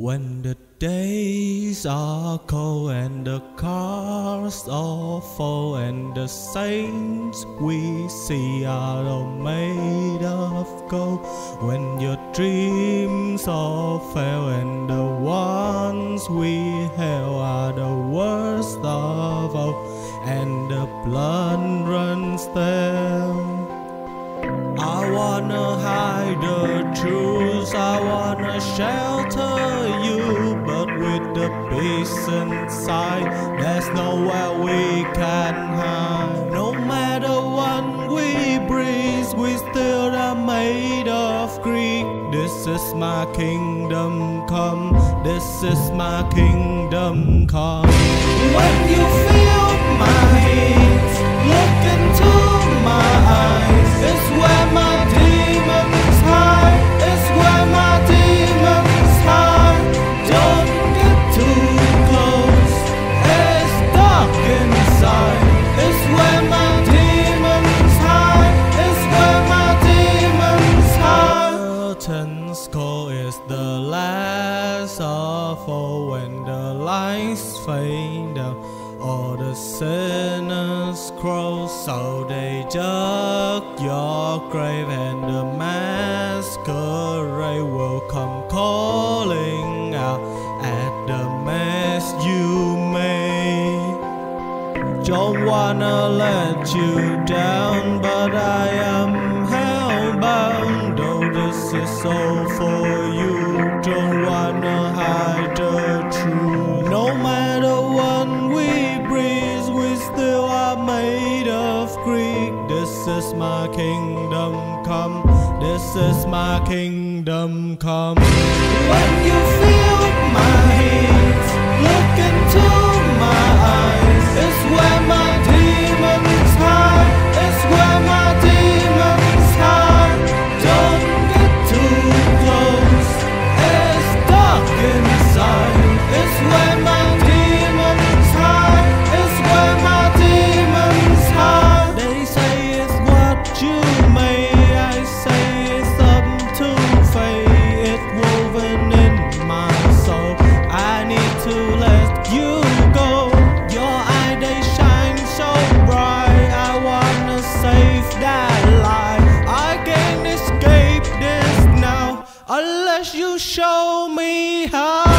When the days are cold and the cars are full and the saints we see are all made of gold When your dreams all fail and the ones we hail are the worst of all And the blood runs there. I wanna hide the truth, I wanna shelter the peace inside, there's nowhere we can hide. No matter what we breathe, we still are made of greed. This is my kingdom come, this is my kingdom come. When you feel Curtains call is the last of all when the lights fade down. All the sinners crow, so they dug your grave, and the masquerade will come calling out at the mess you made. Don't wanna let you down, but I am is all for you, don't wanna hide the truth. No matter what we breathe, we still are made of greed. This is my kingdom come. This is my kingdom come. When you unless you show me how.